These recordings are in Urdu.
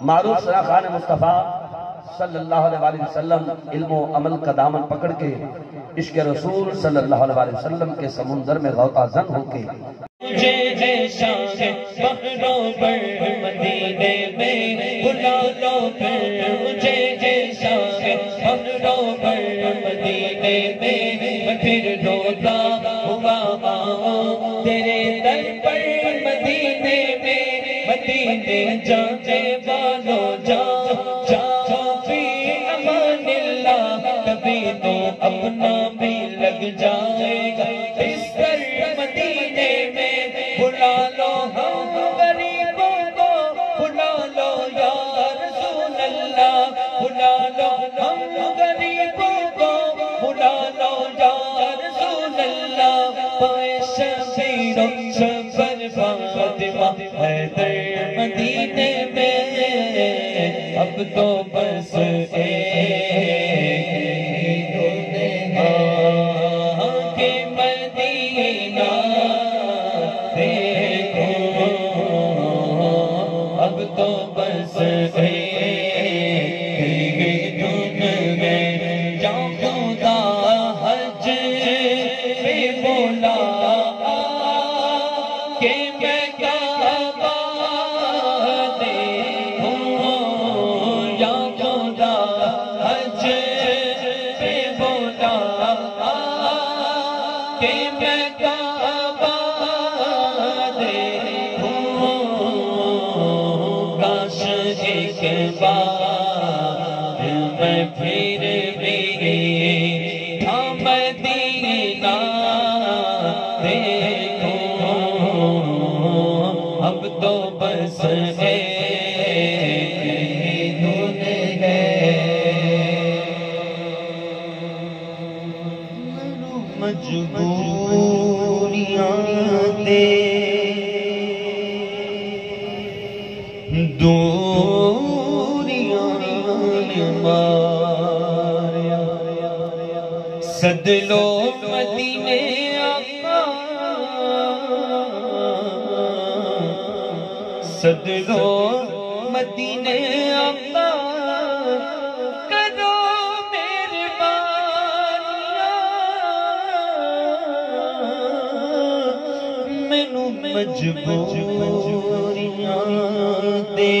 معروف سرا خان مصطفیٰ صلی اللہ علیہ وسلم علم و عمل کا دامن پکڑ کے، عشق رسول صلی اللہ علیہ وسلم کے سمندر میں غوطہ زن ہو کے۔ مجھے بہروں پر مدینے میں بلا لو پھر مجھے بہروں پر مدینے میں میں پھر روتا ہوا آؤں تیرے در پر مدینے میں مدینے جانے اب تو بس ایک آہ کہ مدینہ دیکھو ایک میں پھر بھی تھا مدینہ اب تو بس ہے مجبوریاں دے۔ دوریاں صد لو مدینے آقا صد لو مدینے آقا کرو مہربانیاں مینو مجبوریاں دے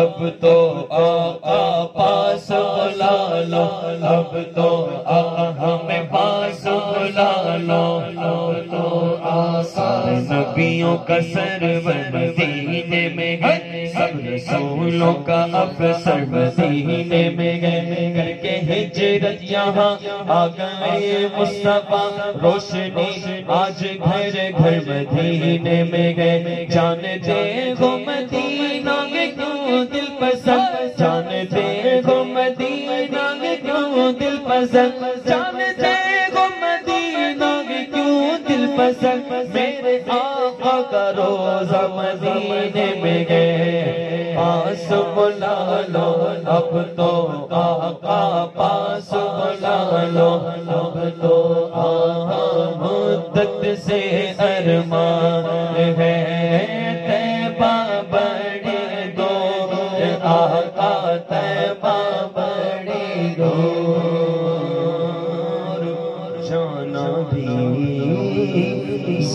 اب تو آقا پاس بلا لو، اب تو آقا ہمیں پاس بلا لو۔ اب تو آسان نبیوں کا سرور مدینے میں ہے، سب رسولوں کا افسر مدینے میں گئے کر کے ہجرت یہاں آ گئے مصطفیٰ۔ روشنی آج گھر گھر مدینے میں گئے جانتے ہو مدینہ کے کیوں دل پسند، جانتے ہو مدینہ کے کیوں دل پسند؟ میرے آقا کا روزہ مدینے میں گئے۔ پاس بلا لو اب تو آقا، پاس بلا لو اب تو آقا مدت سے ارمان ہے۔ تیبہ بڑی دو، آقا تیبہ